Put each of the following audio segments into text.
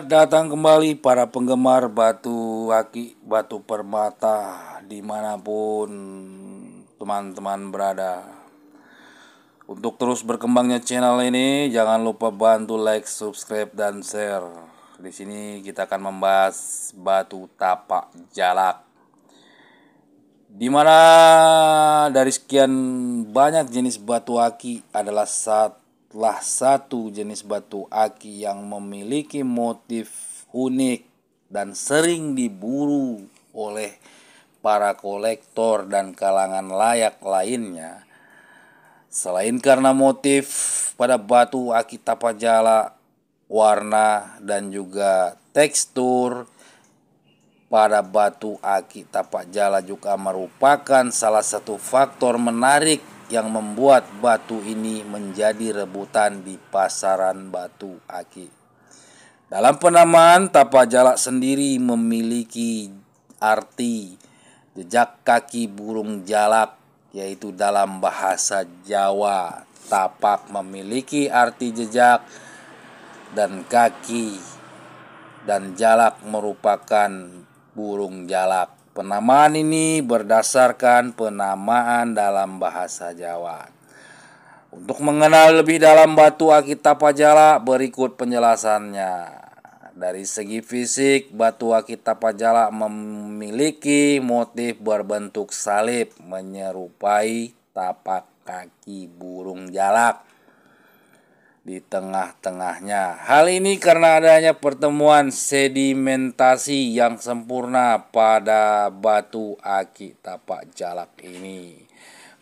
Selamat datang kembali para penggemar batu aki, batu permata di mana pun teman-teman berada. Untuk terus berkembangnya channel ini, jangan lupa bantu like, subscribe, dan share. Di sini kita akan membahas batu tapak jalak. Di mana dari sekian banyak jenis batu aki adalah satu adalah satu jenis batu aki yang memiliki motif unik dan sering diburu oleh para kolektor dan kalangan layak lainnya. Selain karena motif pada batu aki tapajala, warna dan juga tekstur pada batu aki tapak jala juga merupakan salah satu faktor menarik yang membuat batu ini menjadi rebutan di pasaran batu aki. Dalam penamaan, tapak jalak sendiri memiliki arti jejak kaki burung jalak, yaitu dalam bahasa Jawa. Tapak memiliki arti jejak dan kaki, dan jalak merupakan burung jalak. Penamaan ini berdasarkan penamaan dalam bahasa Jawa. Untuk mengenal lebih dalam batu akik tapajala berikut penjelasannya. Dari segi fisik, batu akik tapajala memiliki motif berbentuk salib menyerupai tapak kaki burung jalak di tengah-tengahnya. Hal ini karena adanya pertemuan sedimentasi yang sempurna pada batu aki tapak jalak ini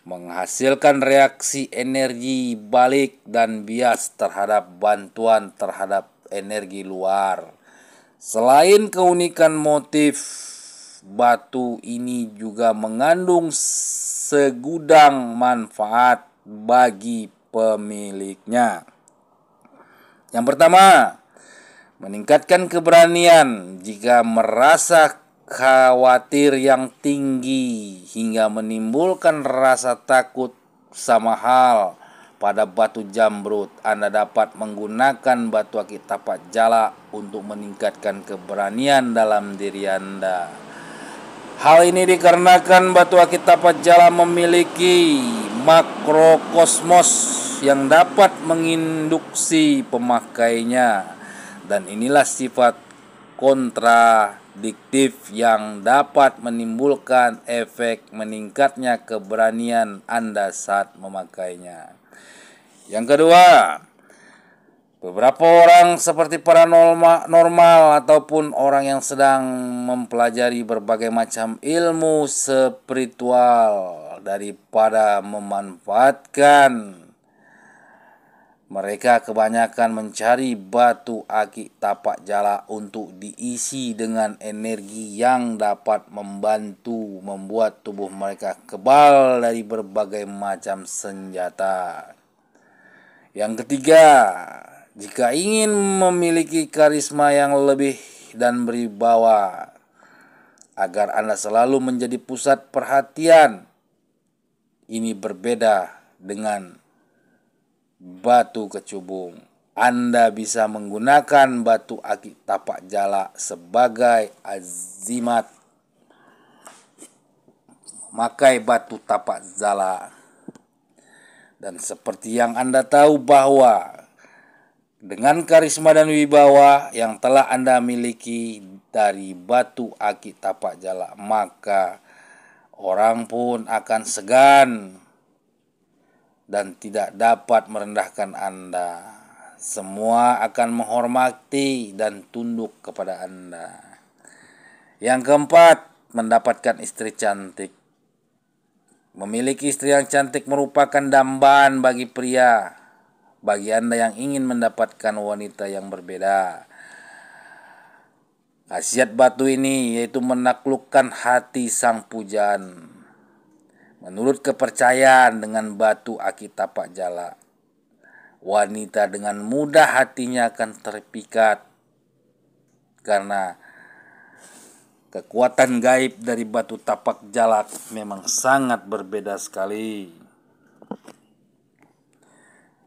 menghasilkan reaksi energi balik dan bias terhadap bantuan terhadap energi luar. Selain keunikan motif, batu ini juga mengandung segudang manfaat bagi pemiliknya. Yang pertama, meningkatkan keberanian jika merasa khawatir yang tinggi hingga menimbulkan rasa takut sama hal pada batu jamrut. Anda dapat menggunakan batu akik tapak jala untuk meningkatkan keberanian dalam diri Anda. Hal ini dikarenakan batu akik tapak jala memiliki makrokosmos yang dapat menginduksi pemakainya dan inilah sifat kontradiktif yang dapat menimbulkan efek meningkatnya keberanian Anda saat memakainya. Yang kedua, beberapa orang seperti paranormal normal ataupun orang yang sedang mempelajari berbagai macam ilmu spiritual daripada memanfaatkan mereka kebanyakan mencari batu akik tapak jala untuk diisi dengan energi yang dapat membantu membuat tubuh mereka kebal dari berbagai macam senjata. Yang ketiga, jika ingin memiliki karisma yang lebih dan berwibawa agar Anda selalu menjadi pusat perhatian, ini berbeda dengan batu kecubung. Anda bisa menggunakan batu akik tapak jala sebagai azimat memakai batu tapak jala. Dan seperti yang Anda tahu bahwa dengan karisma dan wibawa yang telah Anda miliki dari batu akik tapak jala, maka orang pun akan segan dan tidak dapat merendahkan Anda. Semua akan menghormati dan tunduk kepada Anda. Yang keempat, mendapatkan istri cantik. Memiliki istri yang cantik merupakan dambaan bagi pria. Bagi Anda yang ingin mendapatkan wanita yang berbeda. Khasiat batu ini yaitu menaklukkan hati sang pujaan Menurut kepercayaan dengan batu aki tapak jala, wanita dengan mudah hatinya akan terpikat karena kekuatan gaib dari batu tapak jalak memang sangat berbeda sekali.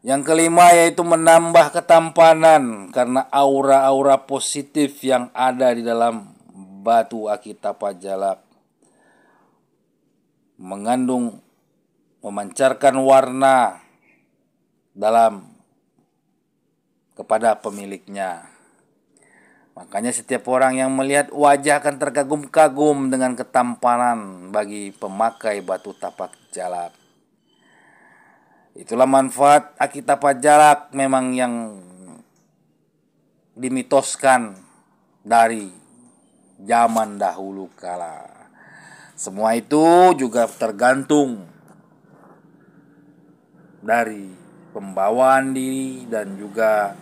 Yang kelima yaitu menambah ketampanan karena aura-aura positif yang ada di dalam batu akitapa jalak mengandung memancarkan warna dalam kepada pemiliknya. Makanya setiap orang yang melihat wajah akan terkagum-kagum dengan ketampanan bagi pemakai batu tapak jalak. Itulah manfaat Akitapa Jalak memang yang dimitoskan dari zaman dahulu kala. Semua itu juga tergantung dari pembawaan diri dan juga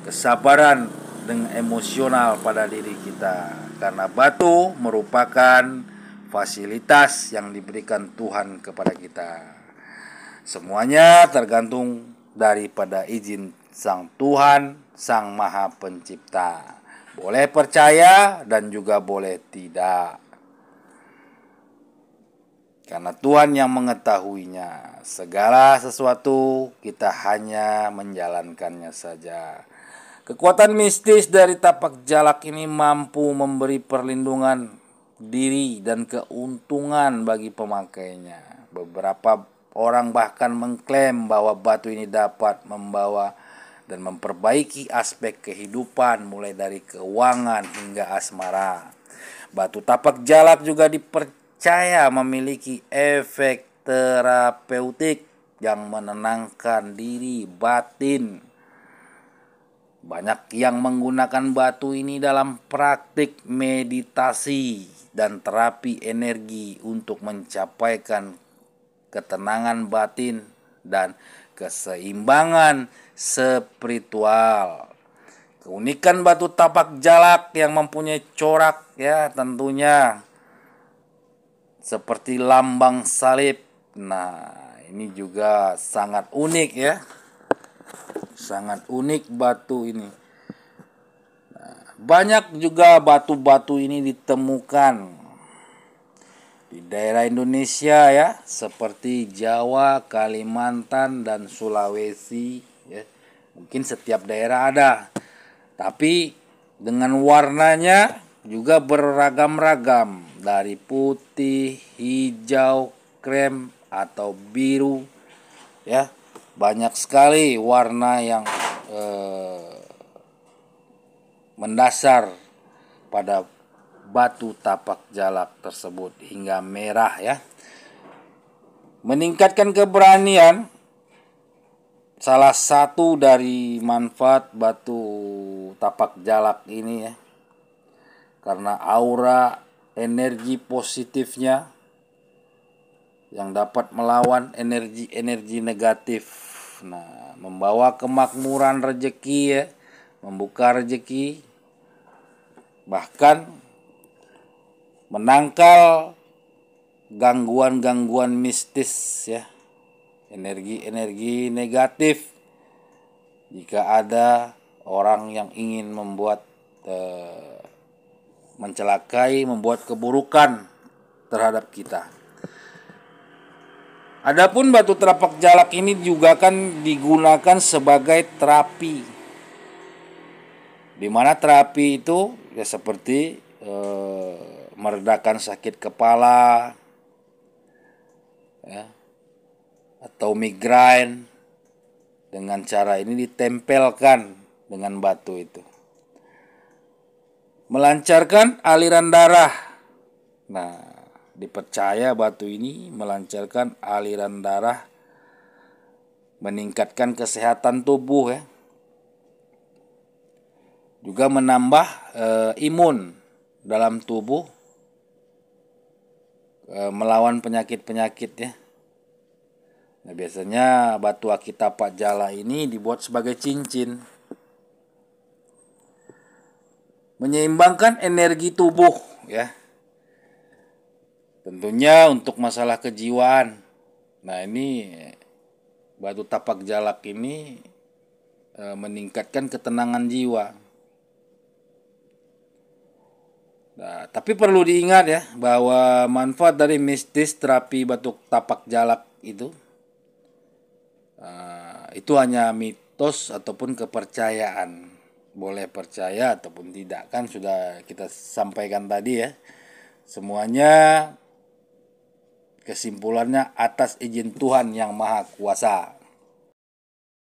kesabaran dengan emosional pada diri kita. Karena batu merupakan fasilitas yang diberikan Tuhan kepada kita. Semuanya tergantung daripada izin Sang Tuhan, Sang Maha Pencipta. Boleh percaya dan juga boleh tidak. Karena Tuhan yang mengetahuinya, segala sesuatu kita hanya menjalankannya saja. Kekuatan mistis dari tapak jalak ini mampu memberi perlindungan diri dan keuntungan bagi pemakainya. Beberapa Orang bahkan mengklaim bahwa batu ini dapat membawa dan memperbaiki aspek kehidupan mulai dari keuangan hingga asmara. Batu tapak jalak juga dipercaya memiliki efek terapeutik yang menenangkan diri batin. Banyak yang menggunakan batu ini dalam praktik meditasi dan terapi energi untuk mencapaikan ketenangan batin, dan keseimbangan spiritual. Keunikan batu tapak jalak yang mempunyai corak ya tentunya seperti lambang salib. Nah, ini juga sangat unik ya. Sangat unik batu ini. Banyak juga batu-batu ini ditemukan di daerah Indonesia ya seperti Jawa, Kalimantan dan Sulawesi ya. Mungkin setiap daerah ada. Tapi dengan warnanya juga beragam-ragam dari putih, hijau, krem atau biru ya. Banyak sekali warna yang eh, mendasar pada batu tapak jalak tersebut hingga merah ya. Meningkatkan keberanian salah satu dari manfaat batu tapak jalak ini ya. Karena aura energi positifnya yang dapat melawan energi-energi negatif. Nah, membawa kemakmuran rezeki ya, membuka rezeki bahkan menangkal gangguan-gangguan mistis ya energi-energi negatif jika ada orang yang ingin membuat eh, mencelakai membuat keburukan terhadap kita. Adapun batu terapak jalak ini juga kan digunakan sebagai terapi. Di mana terapi itu ya seperti eh, meredakan sakit kepala ya, atau migrain. Dengan cara ini ditempelkan dengan batu itu melancarkan aliran darah nah dipercaya batu ini melancarkan aliran darah meningkatkan kesehatan tubuh ya juga menambah e, imun dalam tubuh e, melawan penyakit-penyakit ya. Nah, biasanya batu akita pak jala ini dibuat sebagai cincin. Menyeimbangkan energi tubuh ya. Tentunya untuk masalah kejiwaan. Nah, ini batu tapak jalak ini e, meningkatkan ketenangan jiwa. Nah, tapi perlu diingat ya bahwa manfaat dari mistis terapi batuk tapak jalak itu uh, itu hanya mitos ataupun kepercayaan boleh percaya ataupun tidak. Kan sudah kita sampaikan tadi ya semuanya kesimpulannya atas izin Tuhan yang maha kuasa